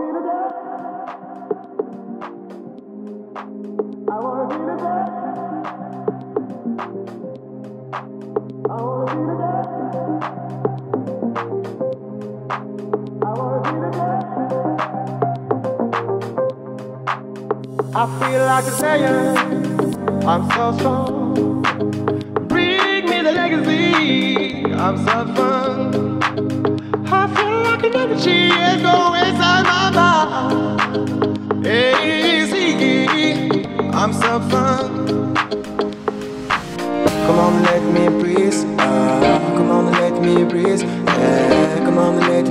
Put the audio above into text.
I feel like a sailor. I'm so strong. Bring me the legacy. I'm so fun. I feel like an energy is going Easy, I'm so fun. Come on, let me breathe. Uh, come on, let me breathe. Uh, come on, let